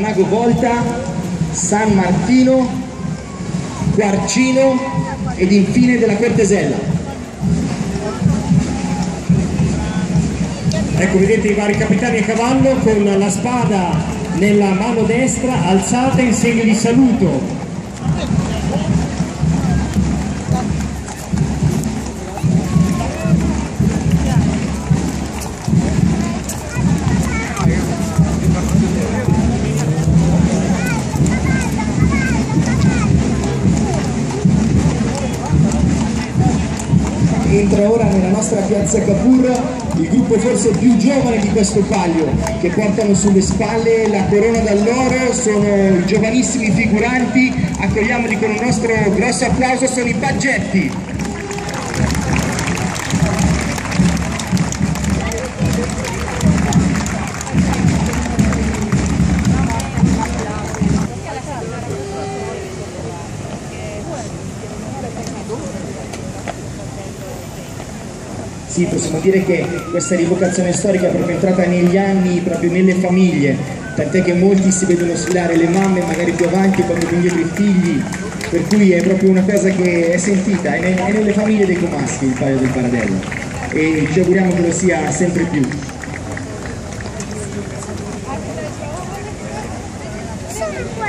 Lago Volta, San Martino, Quarcino ed infine della Cortesella. Ecco, vedete i vari capitani a cavallo con la spada nella mano destra alzata in segno di saluto. Entra ora nella nostra piazza Cavour il gruppo forse più giovane di questo palio che portano sulle spalle la corona d'alloro. Sono i giovanissimi figuranti. Accogliamoli con un nostro grosso applauso. Sono i Paggetti Sì, possiamo dire che questa rivocazione storica è proprio entrata negli anni, proprio nelle famiglie, tant'è che molti si vedono sfilare le mamme magari più avanti, poi più indietro i figli, per cui è proprio una cosa che è sentita, è, è nelle famiglie dei comaschi il paio del Paradello e ci auguriamo che lo sia sempre più.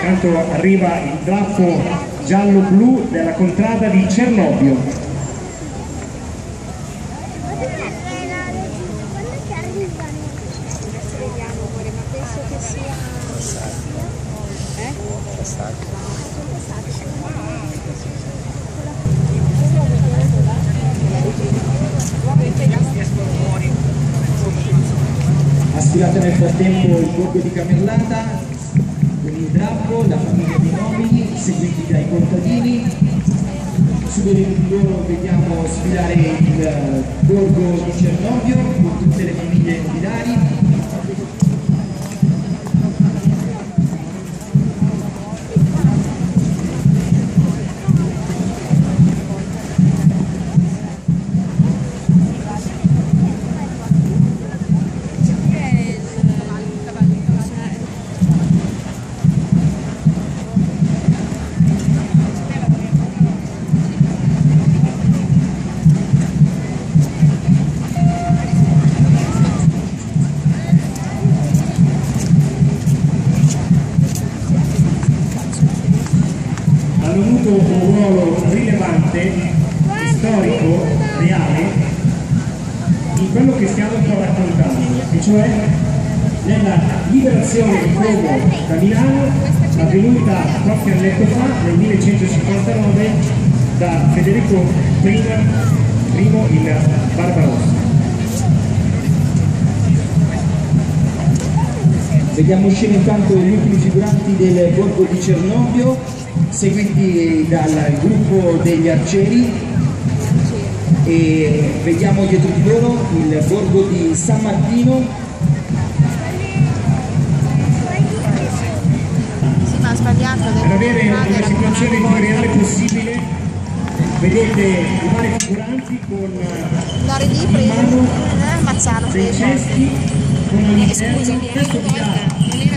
Intanto arriva il drappo giallo-blu della contrada di Cernobbio. Ha sfilato nel frattempo il borgo di Camerlata con il drappo, la famiglia dei nobili, seguiti dai contadini. Subito di loro vediamo sfilare il borgo di Cernovio con tutte le famiglie nobilari storico, reale, in quello che stiamo un raccontando, e cioè nella liberazione di Como da Milano avvenuta qualche anno fa, nel 1159, da Federico I, I il Barbarossa. Vediamo uscire intanto gli ultimi figuranti del borgo di Cernobbio, seguiti dal gruppo degli arcieri e vediamo dietro di loro il borgo di San Martino. Sì, ma ha sbagliato. Per avere una situazione più reale possibile, vedete i vari figuranti con Andare lì, in mano Eh, dei preso. cesti con Eh, all'interno